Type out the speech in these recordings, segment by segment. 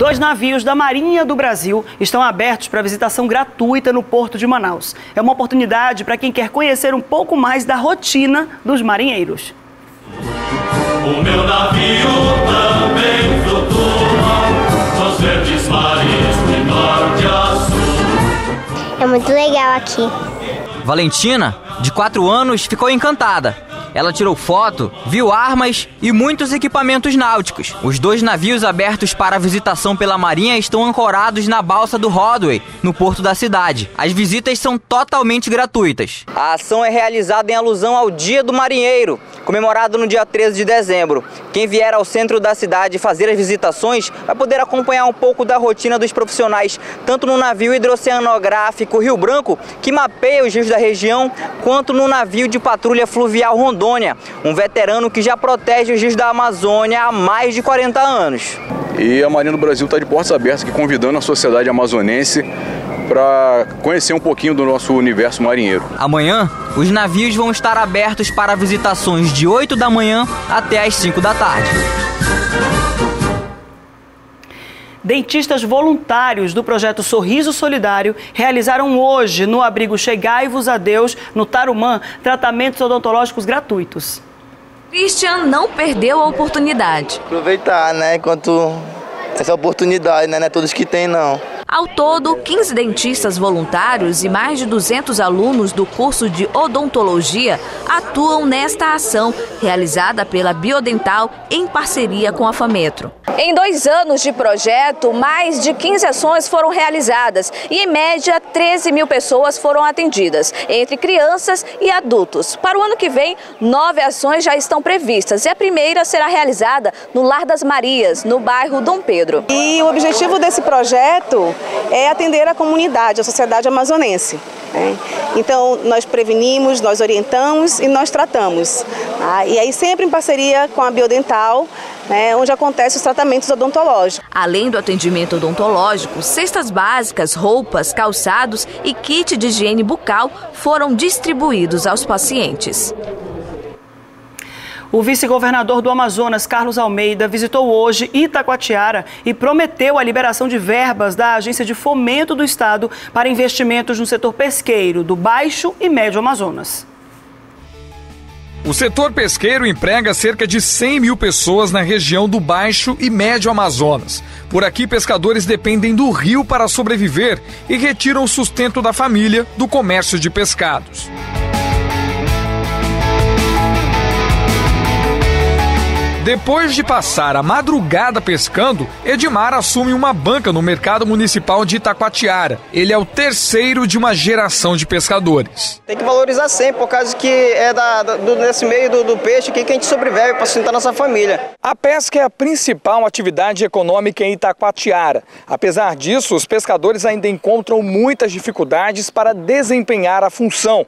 Dois navios da Marinha do Brasil estão abertos para visitação gratuita no Porto de Manaus. É uma oportunidade para quem quer conhecer um pouco mais da rotina dos marinheiros. O meu navio também flutua nos verdes mares de norte a sul. É muito legal aqui. Valentina, de 4 anos, ficou encantada ela tirou foto, viu armas e muitos equipamentos náuticos. Os dois navios abertos para visitação pela Marinha estão ancorados na balsa do Rodway, no porto da cidade. As visitas são totalmente gratuitas. A ação é realizada em alusão ao Dia do Marinheiro, comemorado no dia 13 de dezembro. Quem vier ao centro da cidade fazer as visitações vai poder acompanhar um pouco da rotina dos profissionais, tanto no navio hidroceanográfico Rio Branco, que mapeia os rios da região, quanto no navio de patrulha fluvial Rondônia um veterano que já protege os rios da Amazônia há mais de 40 anos. E a Marinha do Brasil está de portas abertas aqui convidando a sociedade amazonense para conhecer um pouquinho do nosso universo marinheiro. Amanhã, os navios vão estar abertos para visitações de 8 da manhã até as 5 da tarde. Dentistas voluntários do projeto Sorriso Solidário realizaram hoje, no abrigo Chegai-vos a Deus, no Tarumã, tratamentos odontológicos gratuitos. Christian não perdeu a oportunidade. Aproveitar, né, enquanto essa oportunidade, né, não é todos que tem, não. Ao todo, 15 dentistas voluntários e mais de 200 alunos do curso de odontologia atuam nesta ação, realizada pela Biodental em parceria com a Fametro. Em dois anos de projeto, mais de 15 ações foram realizadas e, em média, 13 mil pessoas foram atendidas, entre crianças e adultos. Para o ano que vem, nove ações já estão previstas e a primeira será realizada no Lar das Marias, no bairro Dom Pedro. E o objetivo desse projeto é atender a comunidade, a sociedade amazonense. Né? Então, nós prevenimos, nós orientamos e nós tratamos. Tá? E aí, sempre em parceria com a Biodental, né, onde acontecem os tratamentos odontológicos. Além do atendimento odontológico, cestas básicas, roupas, calçados e kit de higiene bucal foram distribuídos aos pacientes. O vice-governador do Amazonas, Carlos Almeida, visitou hoje Itacoatiara e prometeu a liberação de verbas da Agência de Fomento do Estado para investimentos no setor pesqueiro do Baixo e Médio Amazonas. O setor pesqueiro emprega cerca de 100 mil pessoas na região do Baixo e Médio Amazonas. Por aqui, pescadores dependem do rio para sobreviver e retiram o sustento da família do comércio de pescados. Depois de passar a madrugada pescando, Edmar assume uma banca no mercado municipal de Itacoatiara. Ele é o terceiro de uma geração de pescadores. Tem que valorizar sempre, por causa que é da, do, desse meio do, do peixe que, que a gente sobrevive para sustentar nossa família. A pesca é a principal atividade econômica em Itacoatiara. Apesar disso, os pescadores ainda encontram muitas dificuldades para desempenhar a função.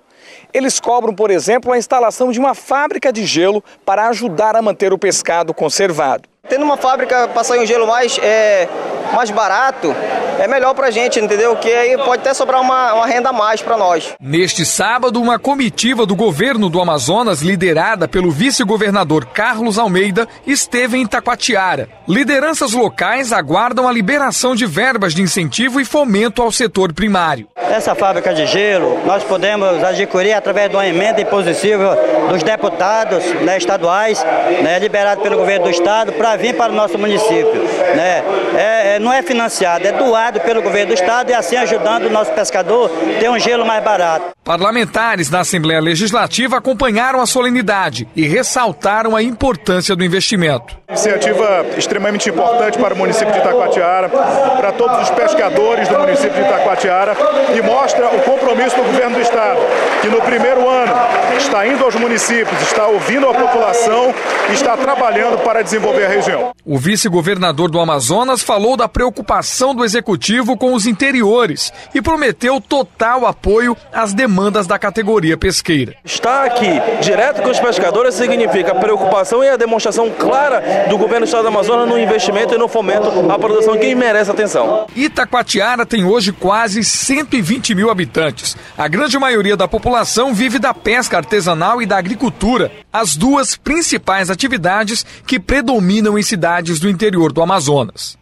Eles cobram, por exemplo, a instalação de uma fábrica de gelo para ajudar a manter o pescado conservado. Tendo uma fábrica para sair um gelo mais, é, mais barato, é melhor para a gente, entendeu? Que aí pode até sobrar uma, uma renda a mais para nós. Neste sábado, uma comitiva do governo do Amazonas, liderada pelo vice-governador Carlos Almeida, esteve em Taquatiara. Lideranças locais aguardam a liberação de verbas de incentivo e fomento ao setor primário. Essa fábrica de gelo nós podemos adquirir através de uma emenda impositiva dos deputados né, estaduais, né, liberado pelo governo do estado, para vir para o nosso município. Né? É, é, não é financiado, é doado pelo governo do estado e assim ajudando o nosso pescador ter um gelo mais barato. Parlamentares da Assembleia Legislativa acompanharam a solenidade e ressaltaram a importância do investimento. Iniciativa extremamente importante para o município de Itacoatiara, para todos os pescadores do município de Itacoatiara e mostra o compromisso do governo do estado, que no primeiro ano está indo aos municípios, está ouvindo a população e está trabalhando para desenvolver a região. O vice-governador do Amazonas falou da preocupação do executivo com os interiores e prometeu total apoio às demandas da categoria pesqueira. Estar aqui direto com os pescadores significa a preocupação e a demonstração clara do governo do estado do Amazonas no investimento e no fomento à produção que merece atenção. Itacoatiara tem hoje quase 120 mil habitantes. A grande maioria da população vive da pesca artesanal e da agricultura, as duas principais atividades que predominam em cidades do interior do Amazonas.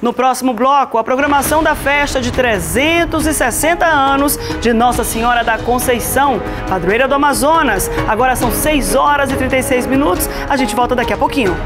No próximo bloco, a programação da festa de 360 anos de Nossa Senhora da Conceição, padroeira do Amazonas. Agora são 6 horas e 36 minutos. A gente volta daqui a pouquinho.